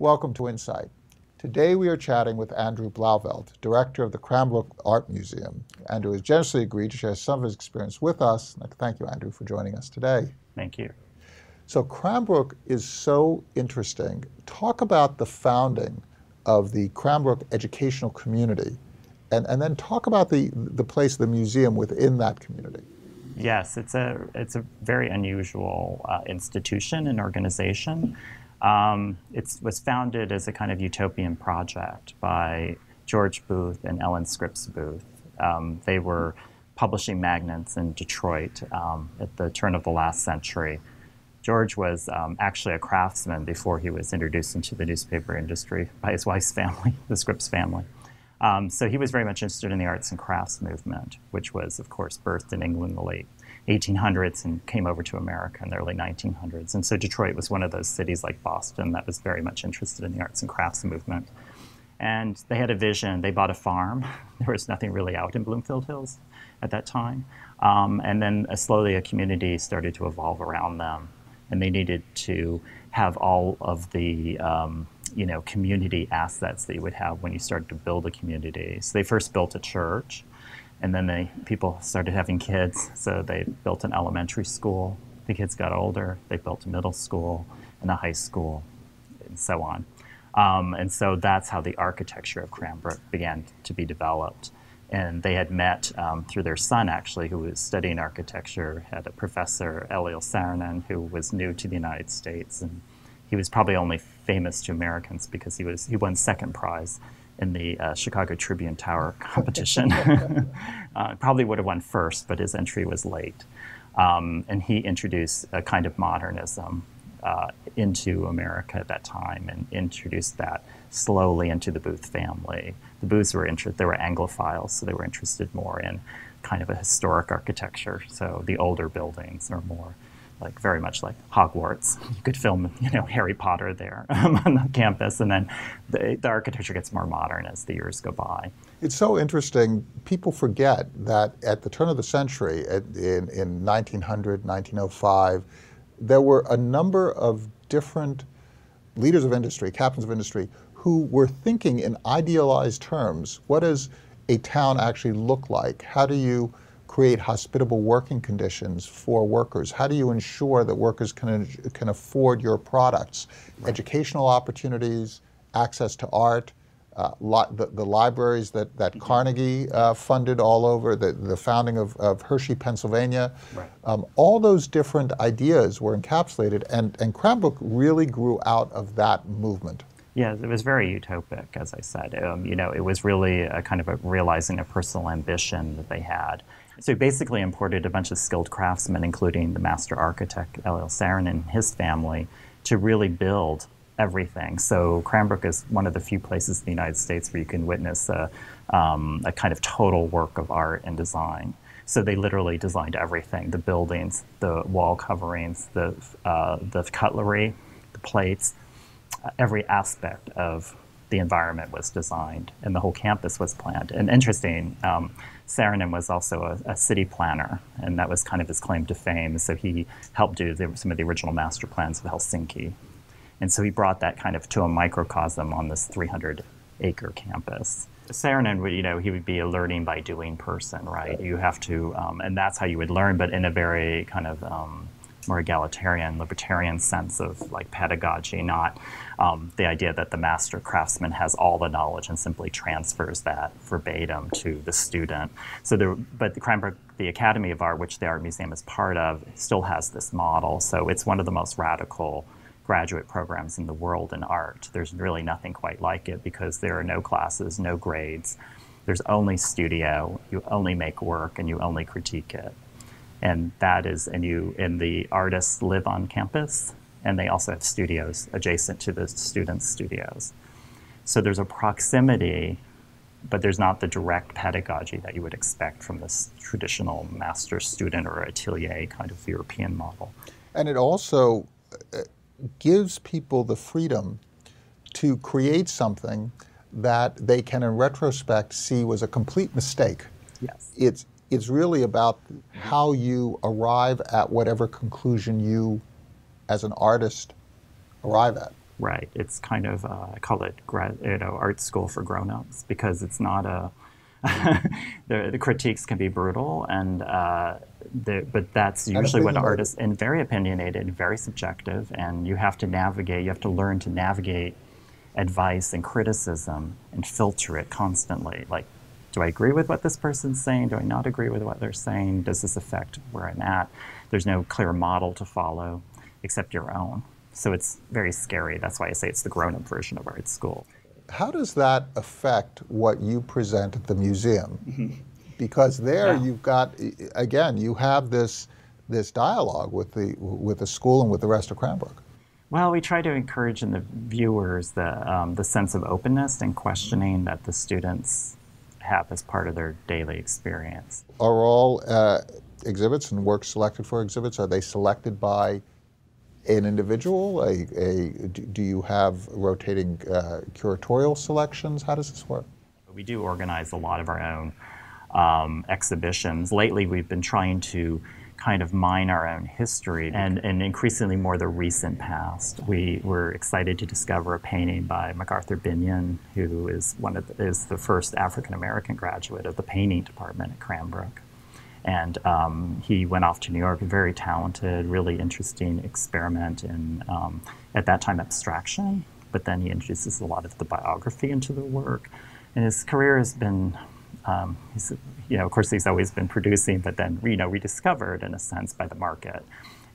Welcome to Insight. Today we are chatting with Andrew Blauvelt, director of the Cranbrook Art Museum. Andrew has generously agreed to share some of his experience with us. Thank you, Andrew, for joining us today. Thank you. So Cranbrook is so interesting. Talk about the founding of the Cranbrook educational community, and, and then talk about the, the place of the museum within that community. Yes, it's a, it's a very unusual uh, institution and organization. Um, it was founded as a kind of utopian project by George Booth and Ellen Scripps Booth. Um, they were publishing magnates in Detroit um, at the turn of the last century. George was um, actually a craftsman before he was introduced into the newspaper industry by his wife's family, the Scripps family. Um, so he was very much interested in the arts and crafts movement, which was, of course, birthed in England in the late 1800s and came over to America in the early 1900s. And so Detroit was one of those cities like Boston that was very much interested in the arts and crafts movement. And they had a vision. They bought a farm. There was nothing really out in Bloomfield Hills at that time. Um, and then uh, slowly a community started to evolve around them. And they needed to have all of the um, you know, community assets that you would have when you started to build a community. So they first built a church and then they people started having kids, so they built an elementary school. The kids got older, they built a middle school and a high school, and so on. Um, and so that's how the architecture of Cranbrook began to be developed. And they had met um, through their son, actually, who was studying architecture, had a professor, Eliel Saarinen, who was new to the United States. And he was probably only famous to Americans because he, was, he won second prize in the uh, Chicago Tribune Tower competition. uh, probably would have won first, but his entry was late. Um, and he introduced a kind of modernism uh, into America at that time and introduced that slowly into the Booth family. The Booths were interested, they were Anglophiles, so they were interested more in kind of a historic architecture. So the older buildings are more like very much like Hogwarts. You could film, you know, Harry Potter there um, on the campus, and then the, the, architecture gets more modern as the years go by. It's so interesting. People forget that at the turn of the century, at, in, in 1900, 1905, there were a number of different leaders of industry, captains of industry, who were thinking in idealized terms. What does a town actually look like? How do you create hospitable working conditions for workers? How do you ensure that workers can, can afford your products? Right. Educational opportunities, access to art, uh, li the, the, libraries that, that mm -hmm. Carnegie uh, funded all over, the, the founding of, of Hershey, Pennsylvania. Right. Um, all those different ideas were encapsulated, and, and Cranbrook really grew out of that movement. Yeah, it was very utopic, as I said. Um, you know, it was really a kind of a realizing a personal ambition that they had. So he basically imported a bunch of skilled craftsmen, including the master architect Eliel Saarinen and his family, to really build everything. So Cranbrook is one of the few places in the United States where you can witness a, um, a kind of total work of art and design. So they literally designed everything, the buildings, the wall coverings, the, uh, the cutlery, the plates, every aspect of the environment was designed and the whole campus was planned. And interesting, um, Saarinen was also a, a, city planner, and that was kind of his claim to fame. So he helped do the, some of the original master plans of Helsinki. And so he brought that kind of to a microcosm on this 300 acre campus. Saarinen would, you know, he would be a learning by doing person, right? You have to, um, and that's how you would learn, but in a very kind of um, more egalitarian, libertarian sense of like pedagogy, not um, the idea that the master craftsman has all the knowledge and simply transfers that verbatim to the student. So there, but the Cranbrook, the Academy of Art, which the Art Museum is part of, still has this model. So it's one of the most radical graduate programs in the world in art. There's really nothing quite like it because there are no classes, no grades. There's only studio. You only make work and you only critique it and that is and you and the artists live on campus and they also have studios adjacent to the students studios. So there's a proximity but there's not the direct pedagogy that you would expect from this traditional master student or atelier kind of european model. And it also uh, gives people the freedom to create something that they can in retrospect see was a complete mistake. Yes. It's it's really about how you arrive at whatever conclusion you, as an artist, arrive at. Right. It's kind of uh, I call it grad, you know art school for grown-ups because it's not a the, the critiques can be brutal and uh, the, but that's usually what artists and very opinionated, very subjective, and you have to navigate. You have to learn to navigate advice and criticism and filter it constantly. Like, do I agree with what this person's saying? Do I not agree with what they're saying? Does this affect where I'm at? There's no clear model to follow except your own. So it's very scary. That's why I say it's the grown up version of art school. How does that affect what you present at the museum? Mm-hmm. Because there yeah. you've got, again, you have this, this dialogue with the, with the school and with the rest of Cranbrook. Well, we try to encourage in the viewers the, um, the sense of openness and questioning that the students have as part of their daily experience. Are all uh, exhibits and works selected for exhibits, are they selected by an individual? A, a, do you have rotating uh, curatorial selections? How does this work? We do organize a lot of our own um, exhibitions. Lately, we've been trying to kind of mine our own history and, and increasingly more the recent past. We were excited to discover a painting by MacArthur Binion, who is one of the, is the first African American graduate of the painting department at Cranbrook. And um, he went off to New York, very talented, really interesting experiment in, um, at that time, abstraction. But then he introduces a lot of the biography into the work. And his career has been, um, he's, you know, of course, he's always been producing, but then, you know, rediscovered in a sense by the market.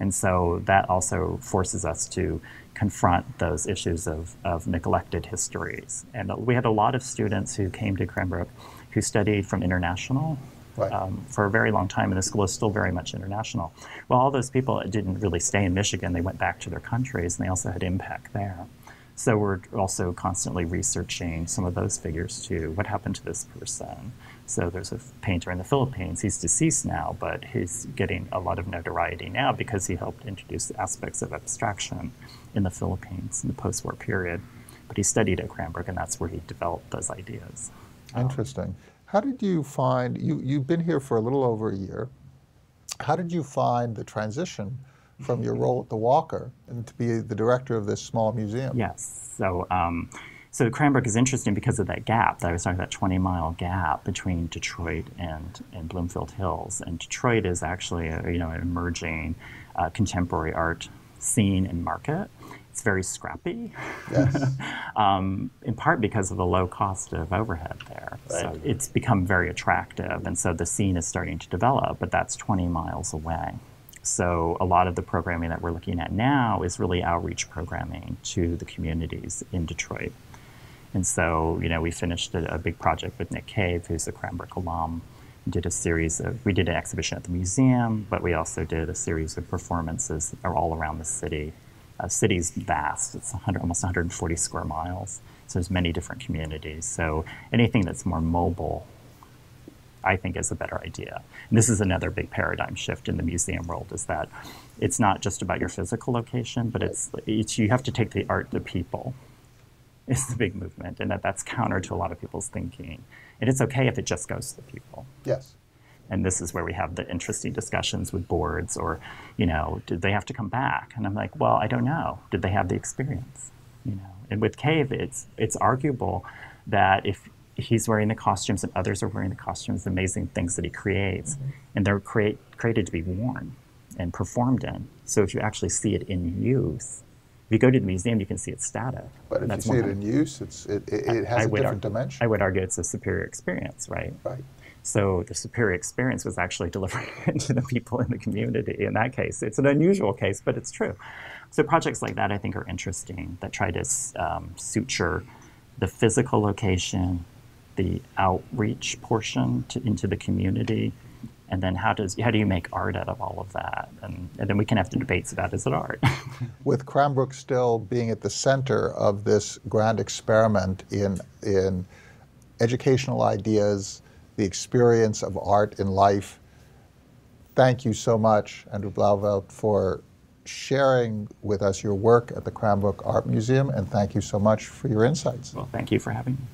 And so that also forces us to confront those issues of, of neglected histories. And we had a lot of students who came to Cranbrook who studied from international right. um, for a very long time, and the school is still very much international. Well, all those people didn't really stay in Michigan. They went back to their countries, and they also had impact there. So we're also constantly researching some of those figures too. What happened to this person? So there's a painter in the Philippines. He's deceased now, but he's getting a lot of notoriety now because he helped introduce aspects of abstraction in the Philippines in the post-war period. But he studied at Cranbrook, and that's where he developed those ideas. Interesting. Um, how did you find, you, you've been here for a little over a year. How did you find the transition from your role at the Walker and to be the director of this small museum? Yes. So, um, so Cranbrook is interesting because of that gap that I was talking about, 20 mile gap between Detroit and, and Bloomfield Hills. And Detroit is actually a, you know, an emerging uh, contemporary art scene and market. It's very scrappy, yes. um, in part because of the low cost of overhead there. Right. So it's become very attractive, and so the scene is starting to develop, but that's 20 miles away. So a lot of the programming that we're looking at now is really outreach programming to the communities in Detroit. And so, you know, we finished a, a big project with Nick Cave, who's a Cranbrook alum, did a series of, we did an exhibition at the museum, but we also did a series of performances are all around the city uh, city's vast. It's 100, almost 140 square miles. So there's many different communities. So anything that's more mobile, I think, is a better idea. And this is another big paradigm shift in the museum world: is that it's not just about your physical location, but it's, it's you have to take the art to people. Is the big movement, and that that's counter to a lot of people's thinking. And it's okay if it just goes to the people. Yes. And this is where we have the interesting discussions with boards or, you know, did they have to come back? And I'm like, well, I don't know. Did they have the experience? You know, and with Cave, it's it's arguable that if he's wearing the costumes and others are wearing the costumes, the amazing things that he creates, mm-hmm. and they're create, created to be worn and performed in. So if you actually see it in use, if you go to the museum, you can see it static. But if you see it in use, it's, it, it, it has I, a different argue, dimension. I would argue it's a superior experience, right? Right. So the superior experience was actually delivered to the people in the community in that case. It's an unusual case, but it's true. So projects like that I think are interesting that try to um, suture the physical location, the outreach portion to, into the community, and then how does how do you make art out of all of that? And, and then we can have the debates about is it art? With Cranbrook still being at the center of this grand experiment in in educational ideas the experience of art in life. Thank you so much, Andrew Blauvelt, for sharing with us your work at the Cranbrook Art Museum, and thank you so much for your insights. Well, thank you for having me.